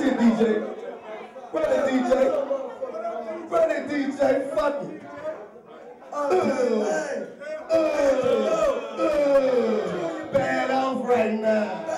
shit, DJ. Run it, DJ. Run it, DJ. Fuck it. Uh, uh, uh, bad off right now.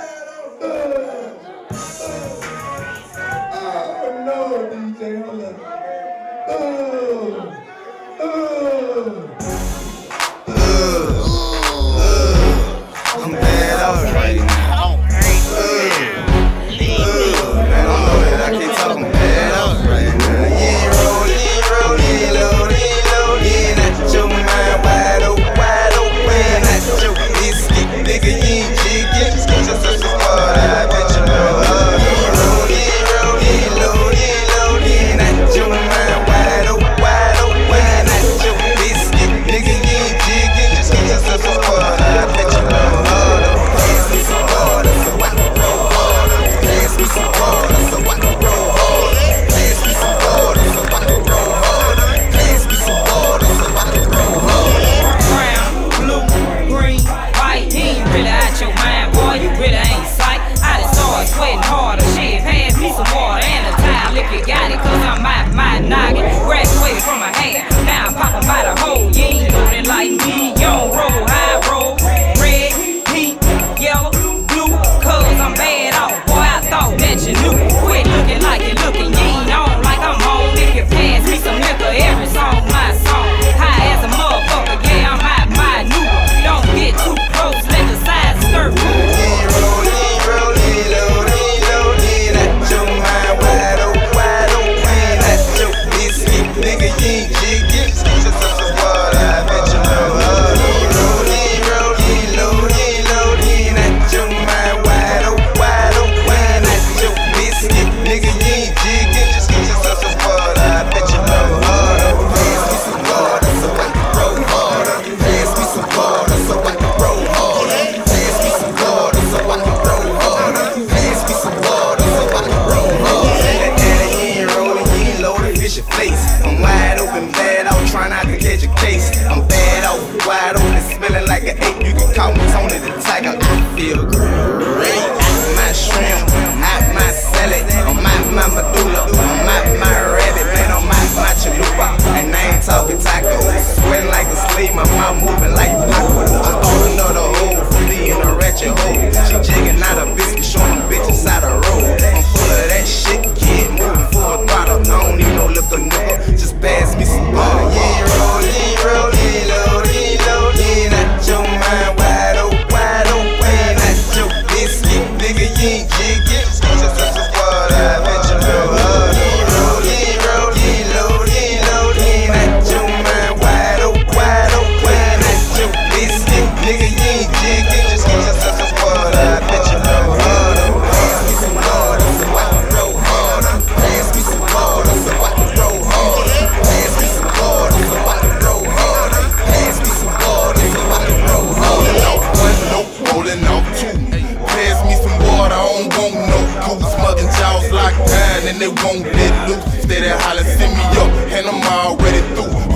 my medulla, my, my rabbit, man, on my, my chalupa. And I ain't talking tacos, sweating like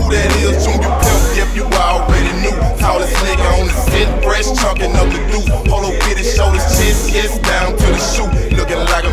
who that is, Junior Pimp, yep, you already knew. Tallest nigga on the set, fresh, chunking up the dude. Polo fitted, shoulders, chest, yes, down to the shoe. Looking like a